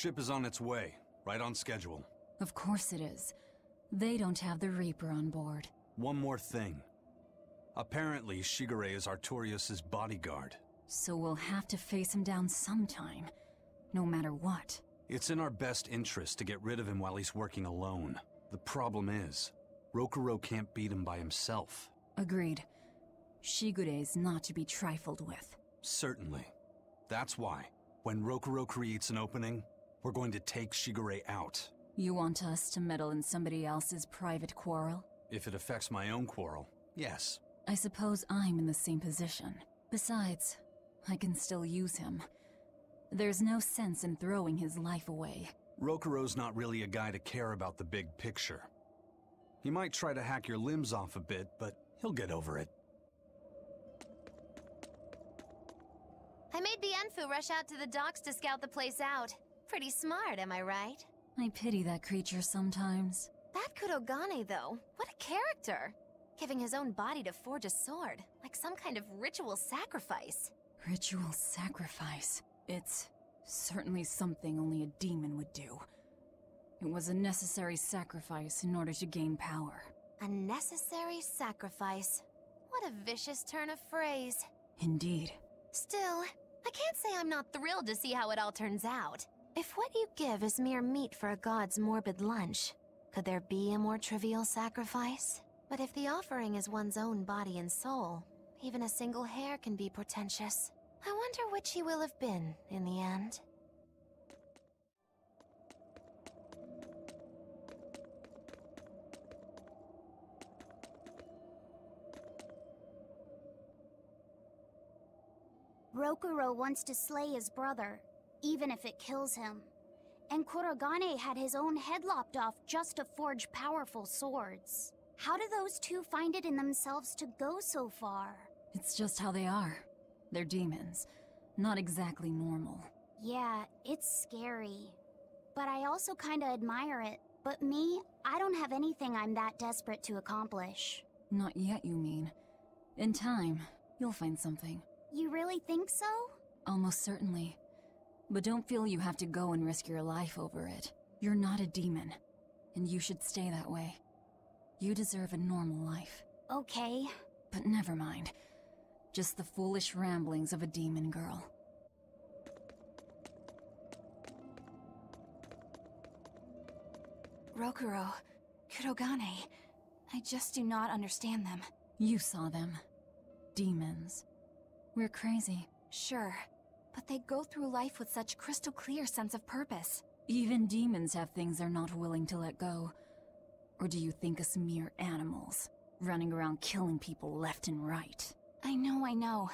Ship is on its way, right on schedule. Of course it is. They don't have the Reaper on board. One more thing. Apparently, Shigure is Artorias' bodyguard. So we'll have to face him down sometime. No matter what. It's in our best interest to get rid of him while he's working alone. The problem is, Rokurou can't beat him by himself. Agreed. Shigure is not to be trifled with. Certainly. That's why, when Rokurou creates an opening, we're going to take Shigure out. You want us to meddle in somebody else's private quarrel? If it affects my own quarrel, yes. I suppose I'm in the same position. Besides, I can still use him. There's no sense in throwing his life away. Rokurou's not really a guy to care about the big picture. He might try to hack your limbs off a bit, but he'll get over it. I made Bienfu rush out to the docks to scout the place out. Pretty smart, am I right? I pity that creature sometimes. That Kurogane, though, what a character! Giving his own body to forge a sword, like some kind of ritual sacrifice. Ritual sacrifice. It's certainly something only a demon would do. It was a necessary sacrifice in order to gain power. A necessary sacrifice. What a vicious turn of phrase. Indeed. Still, I can't say I'm not thrilled to see how it all turns out. If what you give is mere meat for a god's morbid lunch, could there be a more trivial sacrifice? But if the offering is one's own body and soul, even a single hair can be portentous. I wonder which he will have been in the end. Rokurou wants to slay his brother, even if it kills him. And Kurogane had his own head lopped off just to forge powerful swords. How do those two find it in themselves to go so far? It's just how they are. They're demons. Not exactly normal. Yeah, it's scary. But I also kinda admire it. But me, I don't have anything I'm that desperate to accomplish. Not yet, you mean. In time, you'll find something. You really think so? Almost certainly. But don't feel you have to go and risk your life over it. You're not a demon, and you should stay that way. You deserve a normal life. Okay. But never mind. Just the foolish ramblings of a demon girl. Rokurou, Kurogane, I just do not understand them. You saw them. Demons. We're crazy. Sure, but they go through life with such crystal clear sense of purpose. Even demons have things they're not willing to let go. Or do you think us mere animals, running around killing people left and right? I know, I know.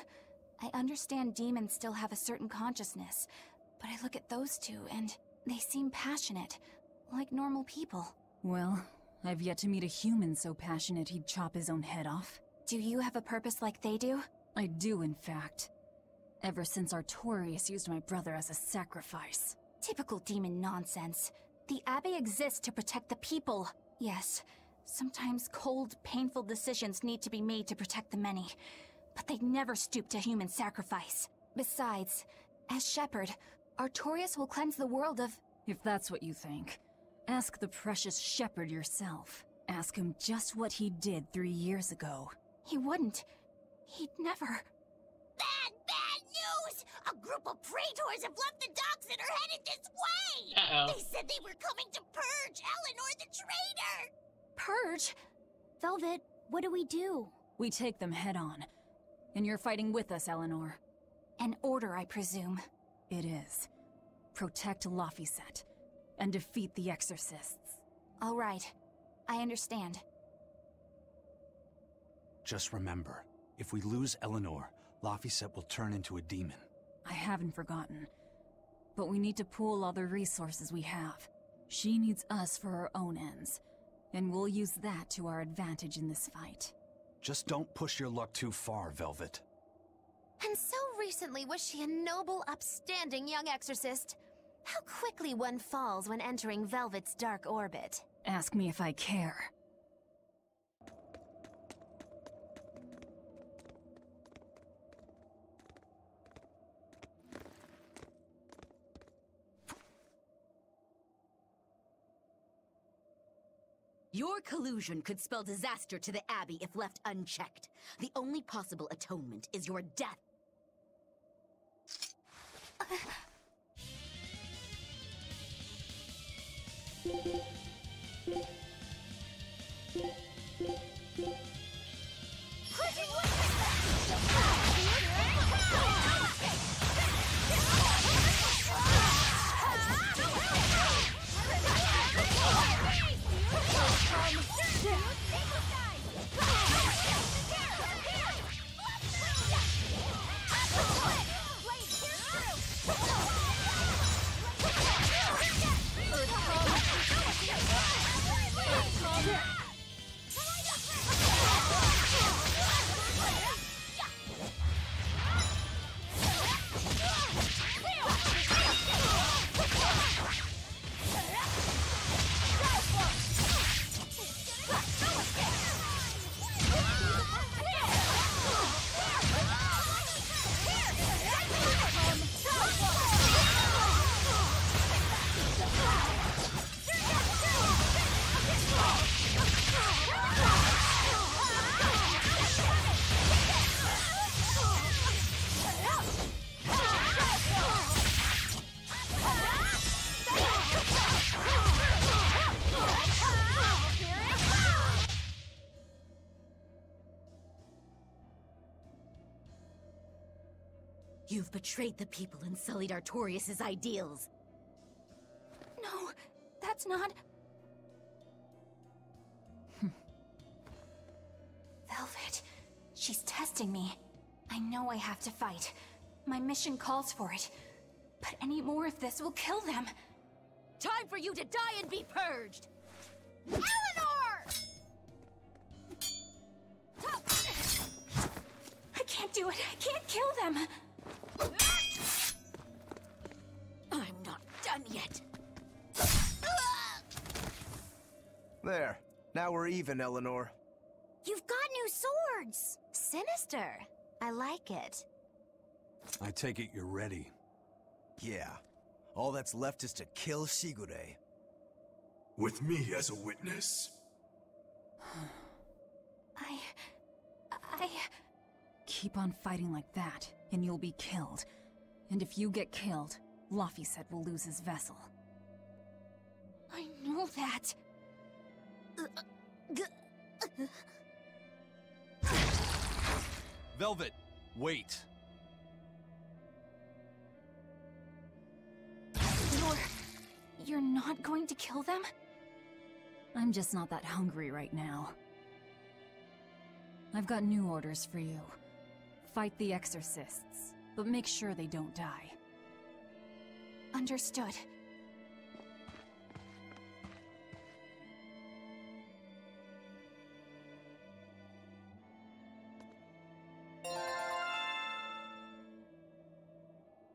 I understand demons still have a certain consciousness, but I look at those two and they seem passionate, like normal people. Well, I've yet to meet a human so passionate he'd chop his own head off. Do you have a purpose like they do? I do, in fact. Ever since Artorias used my brother as a sacrifice. Typical demon nonsense. The Abbey exists to protect the people. Yes, sometimes cold, painful decisions need to be made to protect the many. But they'd never stoop to human sacrifice. Besides, as Shepherd, Artorias will cleanse the world of... If that's what you think, ask the precious Shepherd yourself. Ask him just what he did three years ago. He wouldn't. He'd never... Bad, bad news! A group of praetors have left the docks and are headed this way! Uh-oh. They said they were coming to purge Eleanor the traitor! Purge? Velvet, what do we do? We take them head on. And you're fighting with us, Eleanor. An order, I presume. It is. Protect Laphicet. And defeat the Exorcists. All right. I understand. Just remember, if we lose Eleanor, Laphicet will turn into a demon. I haven't forgotten. But we need to pool all the resources we have. She needs us for her own ends. And we'll use that to our advantage in this fight. Just don't push your luck too far, Velvet. And so recently was she a noble, upstanding young exorcist. How quickly one falls when entering Velvet's dark orbit. Ask me if I care. Your collusion could spell disaster to the Abbey if left unchecked. The only possible atonement is your death. Betrayed the people and sullied Artorias' ideals. No, that's not... Hmm. Velvet, she's testing me. I know I have to fight. My mission calls for it. But any more of this will kill them. Time for you to die and be purged! Eleanor! I can't do it. I can't kill them. Yet. There. Now we're even, Eleanor. You've got new swords! Sinister. I like it. I take it you're ready. Yeah. All that's left is to kill Shigure. With me as a witness? I... I... Keep on fighting like that, and you'll be killed. And if you get killed, Laphicet will lose his vessel. I know that. Velvet, wait. You're... You're not going to kill them? I'm just not that hungry right now. I've got new orders for you. Fight the Exorcists, but make sure they don't die. Understood.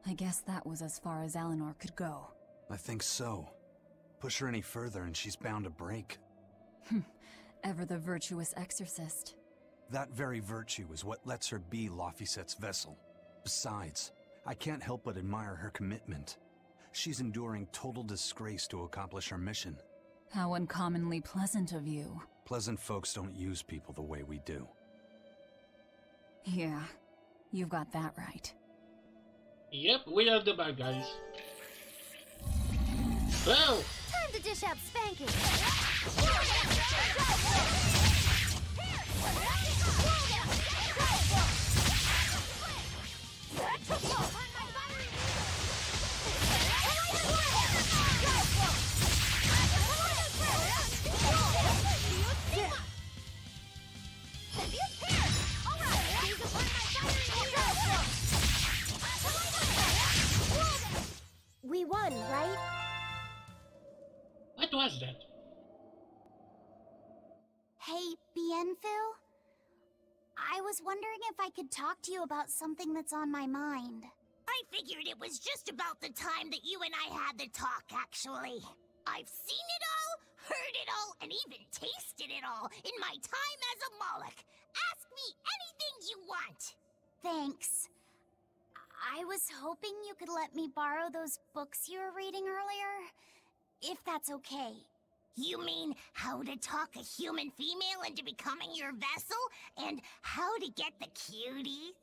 I guess that was as far as Eleanor could go. I think so. Push her any further and she's bound to break. Hmm. Ever the virtuous exorcist. That very virtue is what lets her be Laphicet's vessel. Besides, I can't help but admire her commitment. She's enduring total disgrace to accomplish her mission. How uncommonly pleasant of you. Pleasant folks don't use people the way we do. Yeah, you've got that right. Yep, we are the bad guys. Well, Time to dish out spanking. We won, right? what was that? Hey, Bienfu? I was wondering if I could talk to you about something that's on my mind. I figured it was just about the time that you and I had the talk, actually. I've seen it all, heard it all, and even tasted it all in my time as a Malak. Ask me anything you want. Thanks. I was hoping you could let me borrow those books you were reading earlier. If that's okay. You mean how to talk a human female into becoming your vessel? And how to get the cuties?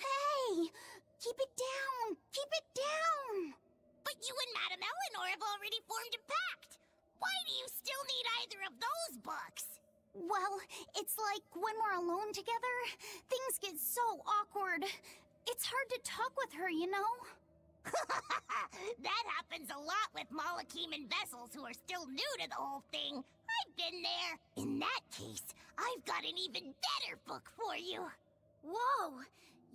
Hey! Keep it down! Keep it down! But you and Madame Eleanor have already formed a pact! Why do you still need either of those books? Well, it's like when we're alone together, things get so awkward. It's hard to talk with her, you know? that happens a lot with Malakhim and vessels who are still new to the whole thing. I've been there. In that case, I've got an even better book for you. Whoa!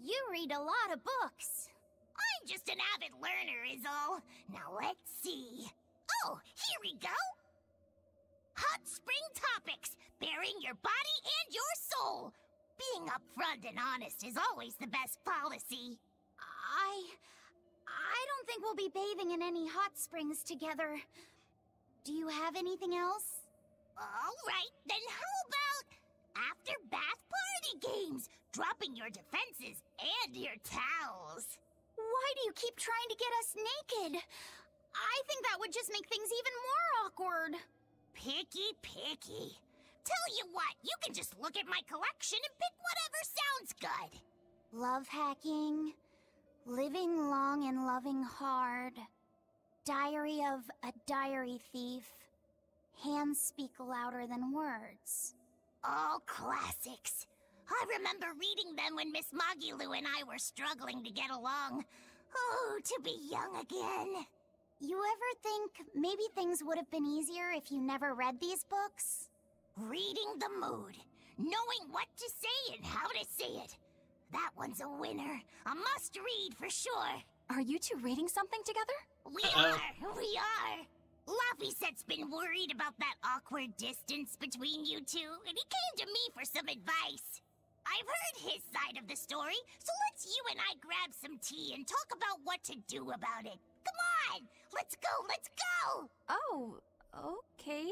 You read a lot of books. I'm just an avid learner, is all. Now let's see. Oh, here we go. Hot Spring Topics Bearing Your Body and Your Soul. Being upfront and honest is always the best policy. I. I don't think we'll be bathing in any hot springs together. Do you have anything else? All right, then how about after bath party games? Dropping your defenses and your towels. Why do you keep trying to get us naked? I think that would just make things even more awkward. Picky, picky. Tell you what, you can just look at my collection and pick whatever sounds good. Love hacking, living long and loving hard, diary of a diary thief, hands speak louder than words. All classics. I remember reading them when Miss Magilou and I were struggling to get along. Oh, to be young again. You ever think maybe things would have been easier if you never read these books? Reading the mood. Knowing what to say and how to say it. That one's a winner. A must read for sure. Are you two reading something together? We uh-uh. are! We are! Laphicet's been worried about that awkward distance between you two, and he came to me for some advice. I've heard his side of the story, so let's you and I grab some tea and talk about what to do about it. Come on! Let's go, let's go! Oh, okay.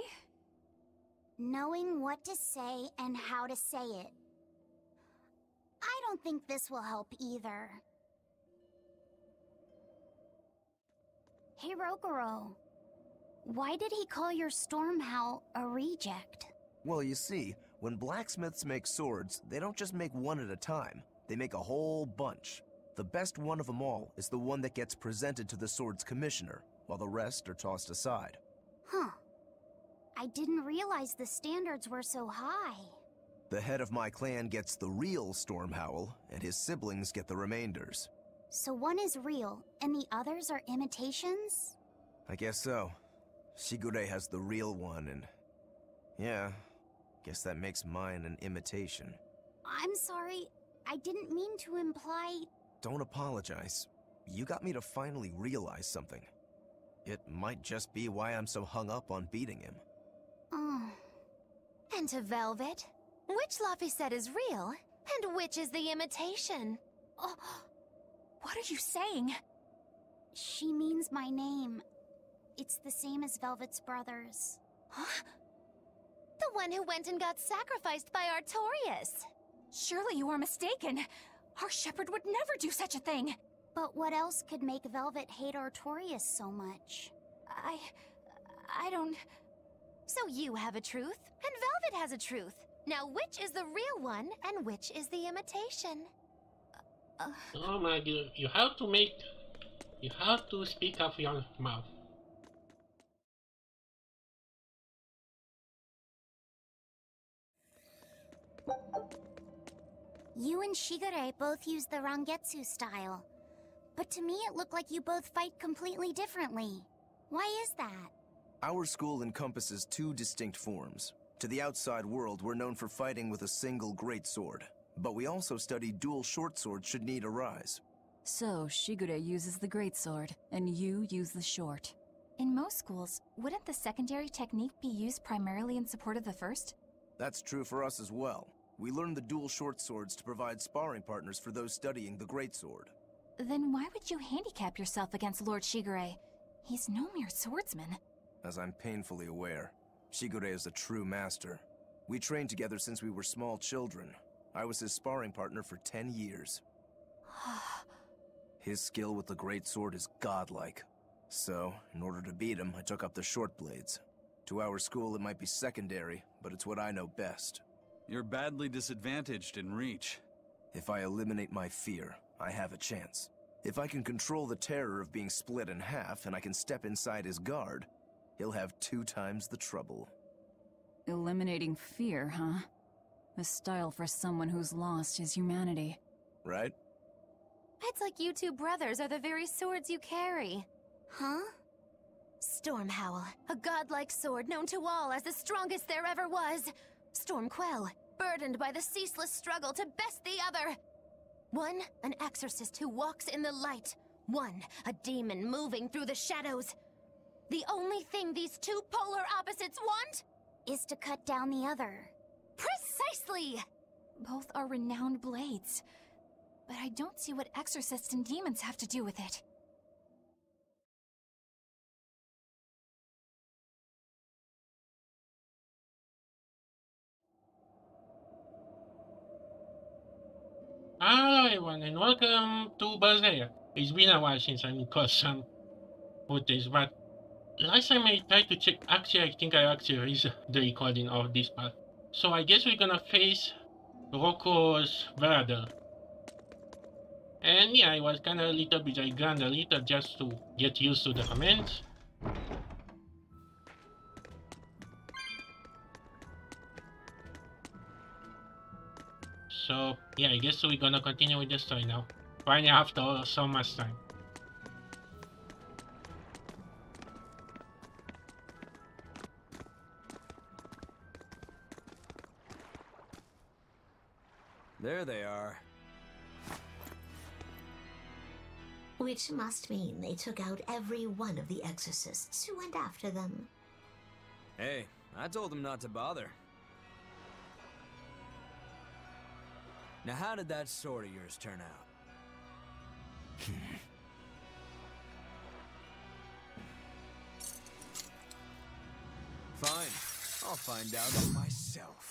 Knowing what to say and how to say it. I don't think this will help either. Hey, Rokurou. Why did he call your storm howl a reject? Well, you see, when blacksmiths make swords, they don't just make one at a time. They make a whole bunch. The best one of them all is the one that gets presented to the sword's commissioner, while the rest are tossed aside. Huh. I didn't realize the standards were so high. The head of my clan gets the real Storm Howl, and his siblings get the remainders. So one is real, and the others are imitations? I guess so. Shigure has the real one, and... Yeah, guess that makes mine an imitation. I'm sorry, I didn't mean to imply... Don't apologize. You got me to finally realize something. It might just be why I'm so hung up on beating him. And to Velvet, which Laphicet is real, and which is the imitation? Oh, what are you saying? She means my name. It's the same as Velvet's brothers. Huh? The one who went and got sacrificed by Artorias. Surely you are mistaken. Our shepherd would never do such a thing. But what else could make Velvet hate Artorias so much? I... I don't... So you have a truth, and Velvet has a truth. Now which is the real one, and which is the imitation? Uh, oh my god, you have to make... You have to speak out your mouth. You and Shigure both use the Rangetsu style. But to me it looked like you both fight completely differently. Why is that? Our school encompasses two distinct forms. To the outside world, we're known for fighting with a single great sword. But we also study dual short swords should need arise. So, Shigure uses the great sword, and you use the short. In most schools, wouldn't the secondary technique be used primarily in support of the first? That's true for us as well. We learn the dual short swords to provide sparring partners for those studying the great sword. Then why would you handicap yourself against Lord Shigure? He's no mere swordsman. As I'm painfully aware, Shigure is a true master. We trained together since we were small children. I was his sparring partner for ten years. his skill with the great sword is godlike. So, in order to beat him, I took up the short blades. To our school, it might be secondary, but it's what I know best. You're badly disadvantaged in reach. If I eliminate my fear, I have a chance. If I can control the terror of being split in half and I can step inside his guard, he'll have two times the trouble. Eliminating fear, huh? A style for someone who's lost his humanity. Right? It's like you two brothers are the very swords you carry. Huh? Stormhowl, a godlike sword known to all as the strongest there ever was. Stormquell, burdened by the ceaseless struggle to best the other. One, an exorcist who walks in the light. One, a demon moving through the shadows. The only thing these two polar opposites want? Is to cut down the other. Precisely! Both are renowned blades. But I don't see what exorcists and demons have to do with it. Hello everyone and welcome to Bazaar. It's been a while since I caught some footage, but last time I tried to check, actually I think I actually raised the recording of this part. So I guess we're gonna face Rocco's brother. And yeah, I was kinda a little bit, I grind a little just to get used to the commands. So yeah, I guess we're gonna continue with the story now. Finally after so much time. There they are. Which must mean they took out every one of the exorcists who went after them. Hey, I told them not to bother. Now how did that sword of yours turn out? Fine, I'll find out myself.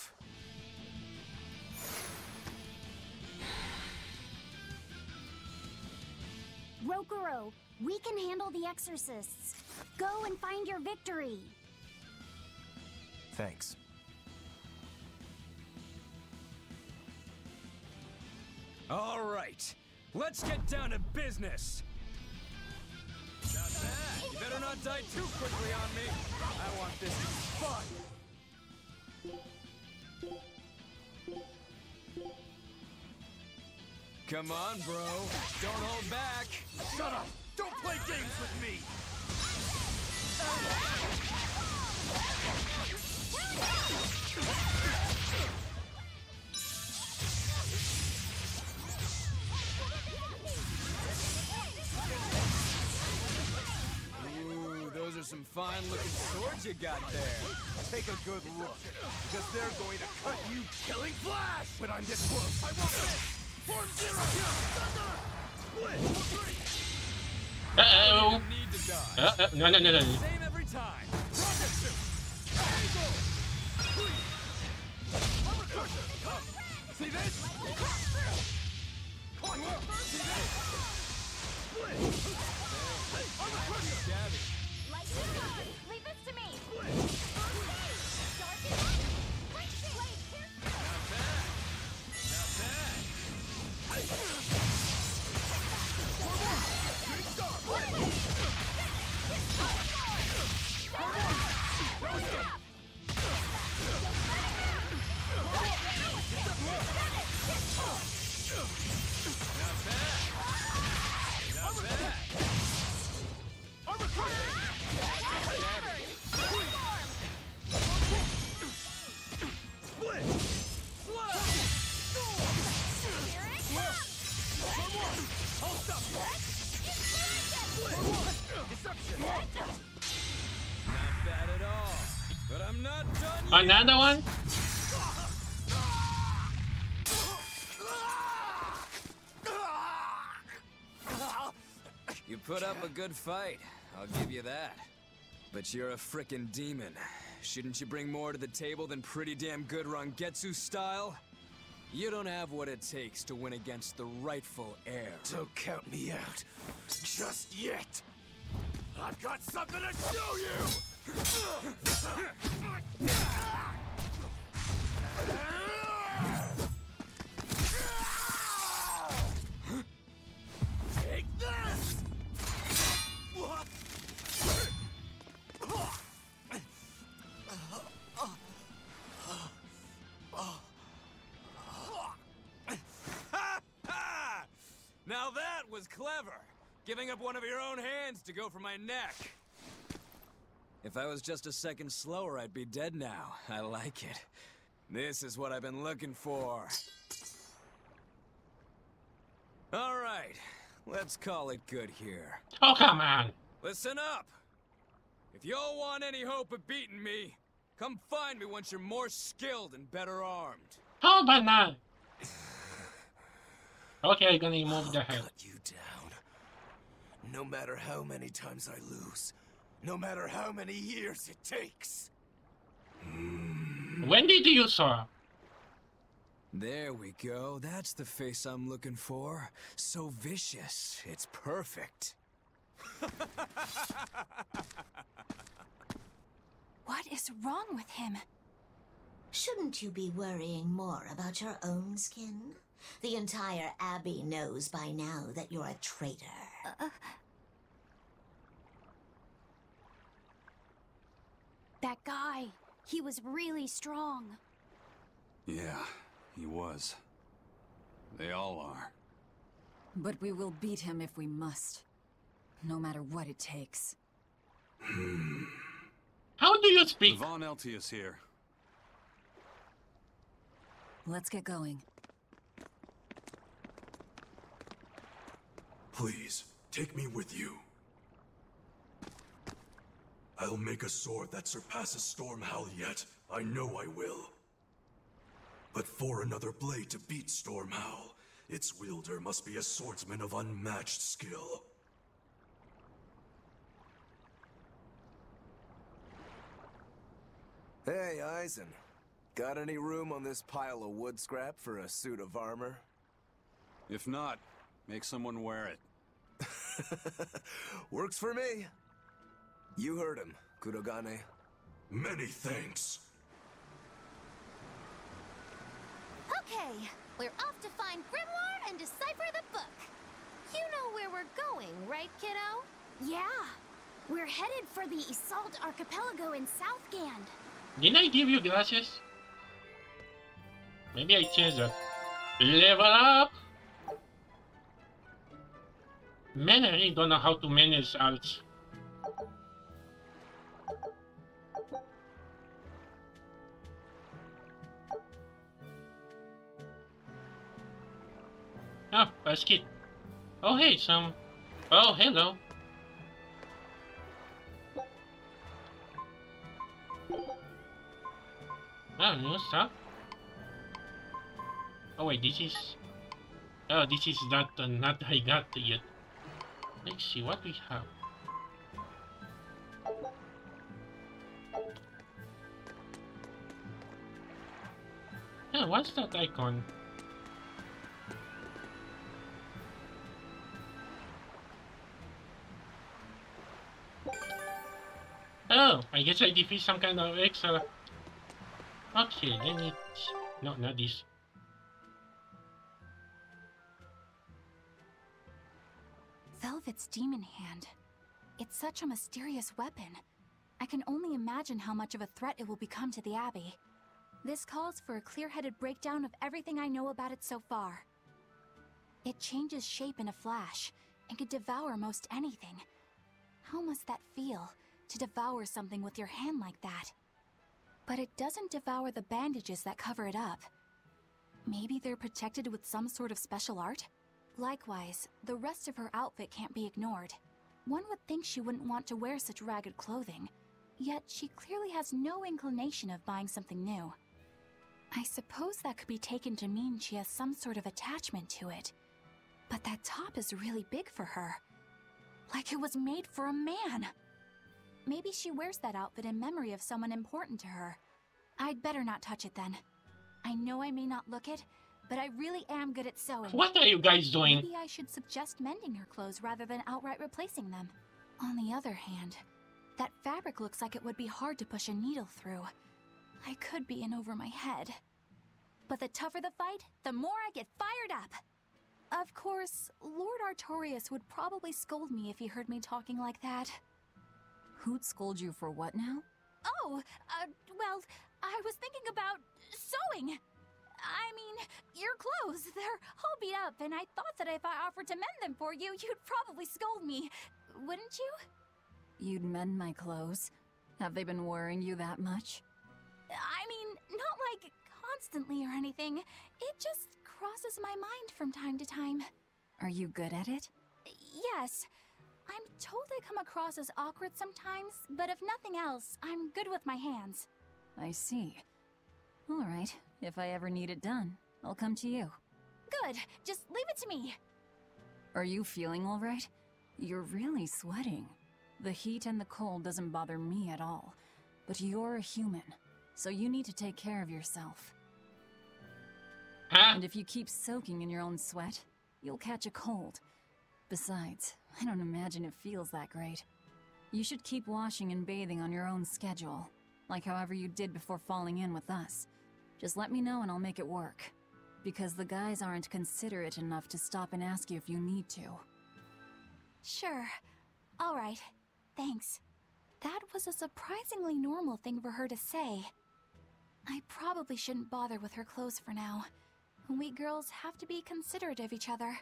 Rokurou, we can handle the exorcists. Go and find your victory. Thanks. All right, let's get down to business. Not bad. You better not die too quickly on me. I want this to be fun. Come on, bro. Don't hold back. Shut up! Don't play games with me! Ooh, those are some fine-looking swords you got there. Take a good look, because they're going to cut you killing flash! When I'm this close, I won't miss! Form zero! Thunder! Split! Three! Uh oh! You need to dodge. Uh, uh, no no no no. Same every time. Rocket suit! Eagle! Another one? You put up a good fight, I'll give you that. But you're a frickin' demon. Shouldn't you bring more to the table than pretty damn good Rangetsu style? You don't have what it takes to win against the rightful heir. Don't count me out. Just yet. I've got something to show you! Was clever! Giving up one of your own hands to go for my neck. If I was just a second slower, I'd be dead now. I like it. This is what I've been looking for. Alright, let's call it good here. Oh, come on. Listen up! If y'all want any hope of beating me, come find me once you're more skilled and better armed. How about now? Okay, I'm gonna move the head. Cut you down. No matter how many times I lose, no matter how many years it takes. Hmm. When did you saw? There we go. That's the face I'm looking for. So vicious. It's perfect. What is wrong with him? Shouldn't you be worrying more about your own skin? The entire Abbey knows by now that you're a traitor. That guy, he was really strong. Yeah, he was. They all are. But we will beat him if we must. No matter what it takes. Hmm. How do you speak? Von Eltius here. Let's get going. Please, take me with you. I'll make a sword that surpasses Stormhowl yet. I know I will. But for another blade to beat Stormhowl, its wielder must be a swordsman of unmatched skill. Hey, Eizen. Got any room on this pile of wood scrap for a suit of armor? If not, make someone wear it. Works for me. You heard him, Kurogane. Many thanks. Okay, we're off to find Grimoire and decipher the book. You know where we're going, right, kiddo? Yeah. We're headed for the Assault Archipelago in Southgand. Didn't I give you glasses? Maybe I changed that. Level up! Man, I really don't know how to manage alts. Oh, basket. Oh, hey, some... Oh, hello. Oh, new stuff. Oh wait, this is... Oh, this is not uh, not I got yet. Let's see what we have. Yeah, what's that icon? Oh, I guess I defeat some kind of extra. Uh, okay, let me... No, not this. Velvet's demon hand. It's such a mysterious weapon. I can only imagine how much of a threat it will become to the Abbey. This calls for a clear-headed breakdown of everything I know about it so far. It changes shape in a flash, and can devour most anything. How must that feel, to devour something with your hand like that? But it doesn't devour the bandages that cover it up. Maybe they're protected with some sort of special art? Likewise, the rest of her outfit can't be ignored. One would think she wouldn't want to wear such ragged clothing, yet she clearly has no inclination of buying something new. I suppose that could be taken to mean she has some sort of attachment to it. But that top is really big for her. Like it was made for a man. Maybe she wears that outfit in memory of someone important to her. I'd better not touch it then. I know I may not look it, but I really am good at sewing. What are you guys doing? Maybe I should suggest mending her clothes rather than outright replacing them. On the other hand, That fabric looks like it would be hard to push a needle through. I could be in over my head. But the tougher the fight, the more I get fired up. Of course, Lord Artorias would probably scold me if he heard me talking like that. Who'd scold you for what now? Oh, uh, well, I was thinking about sewing. I mean, your clothes, they're all beat up, and I thought that if I offered to mend them for you, you'd probably scold me. Wouldn't you? You'd mend my clothes? Have they been worrying you that much? I mean, not like constantly or anything. It just crosses my mind from time to time. Are you good at it? Yes. I'm told I come across as awkward sometimes, but if nothing else, I'm good with my hands. I see. All right, if I ever need it done, I'll come to you. Good, just leave it to me. Are you feeling all right? You're really sweating. The heat and the cold doesn't bother me at all. But you're a human, so you need to take care of yourself. Huh? And if you keep soaking in your own sweat, you'll catch a cold. Besides, I don't imagine it feels that great. You should keep washing and bathing on your own schedule, like however you did before falling in with us. Just let me know and I'll make it work. Because the guys aren't considerate enough to stop and ask you if you need to. Sure. All right. Thanks. That was a surprisingly normal thing for her to say. I probably shouldn't bother with her clothes for now. We girls have to be considerate of each other.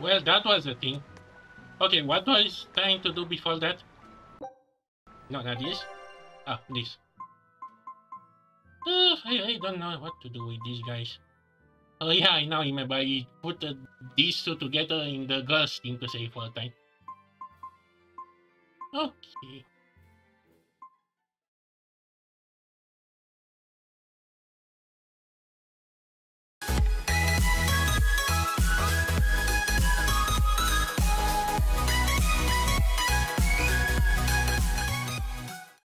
Well, that was the thing. Okay, what was I trying to do before that? No, not this. Ah, this. Uh, I, I don't know what to do with these guys. Oh yeah, I now remember. I put uh, these two together in the girls team to save for a time. Okay.